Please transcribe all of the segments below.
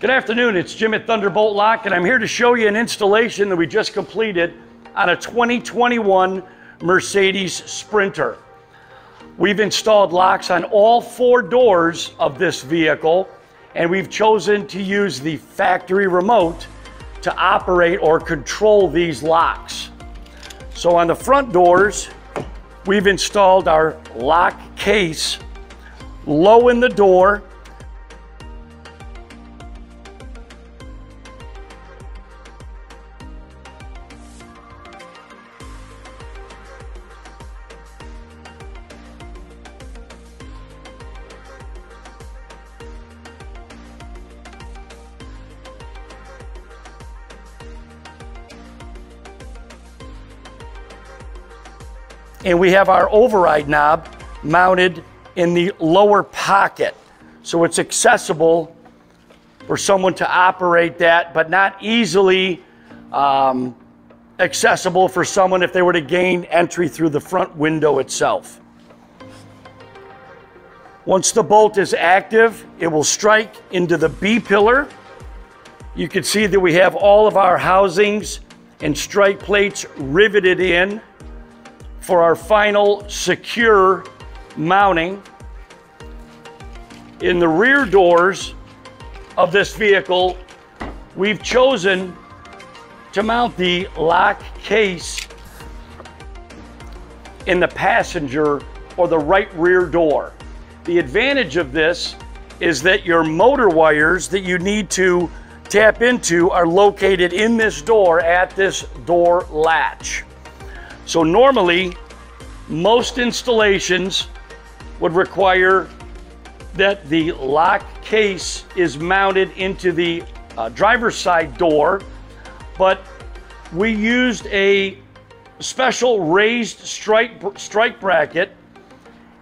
Good afternoon, it's Jim at Thunderbolt Lock, and I'm here to show you an installation that we just completed on a 2021 Mercedes Sprinter. We've installed locks on all four doors of this vehicle, and we've chosen to use the factory remote to operate or control these locks. So on the front doors, we've installed our lock case low in the door and we have our override knob mounted in the lower pocket. So it's accessible for someone to operate that, but not easily um, accessible for someone if they were to gain entry through the front window itself. Once the bolt is active, it will strike into the B pillar. You can see that we have all of our housings and strike plates riveted in for our final secure mounting. In the rear doors of this vehicle, we've chosen to mount the lock case in the passenger or the right rear door. The advantage of this is that your motor wires that you need to tap into are located in this door at this door latch. So normally, most installations would require that the lock case is mounted into the uh, driver's side door, but we used a special raised strike, strike bracket,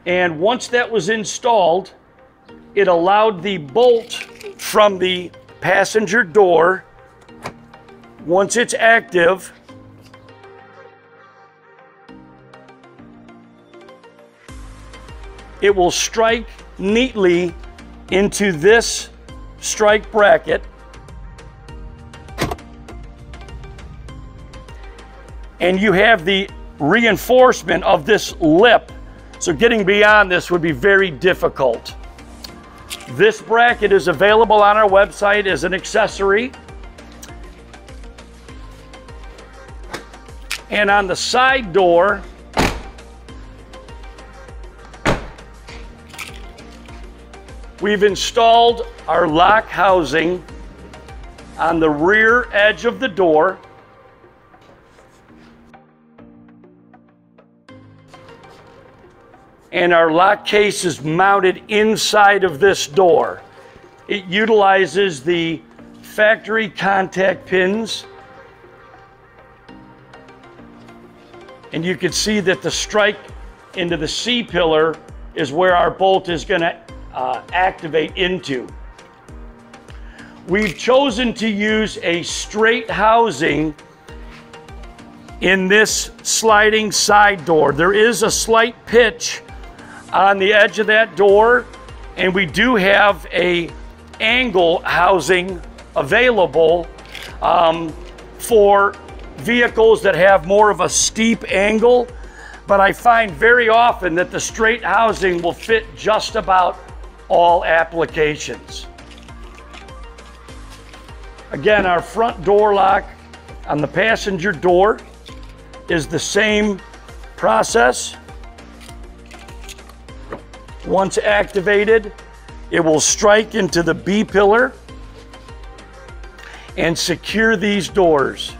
and once that was installed, it allowed the bolt from the passenger door, once it's active, it will strike neatly into this strike bracket. And you have the reinforcement of this lip. So getting beyond this would be very difficult. This bracket is available on our website as an accessory. And on the side door, We've installed our lock housing on the rear edge of the door. And our lock case is mounted inside of this door. It utilizes the factory contact pins. And you can see that the strike into the C pillar is where our bolt is going to uh, activate into. We've chosen to use a straight housing in this sliding side door. There is a slight pitch on the edge of that door and we do have a angle housing available um, for vehicles that have more of a steep angle but I find very often that the straight housing will fit just about all applications. Again, our front door lock on the passenger door is the same process. Once activated, it will strike into the B pillar and secure these doors.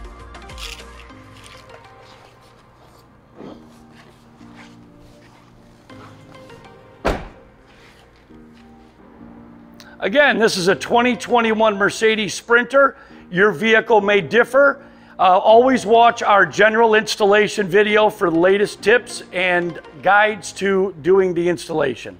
Again, this is a 2021 Mercedes Sprinter. Your vehicle may differ. Uh, always watch our general installation video for the latest tips and guides to doing the installation.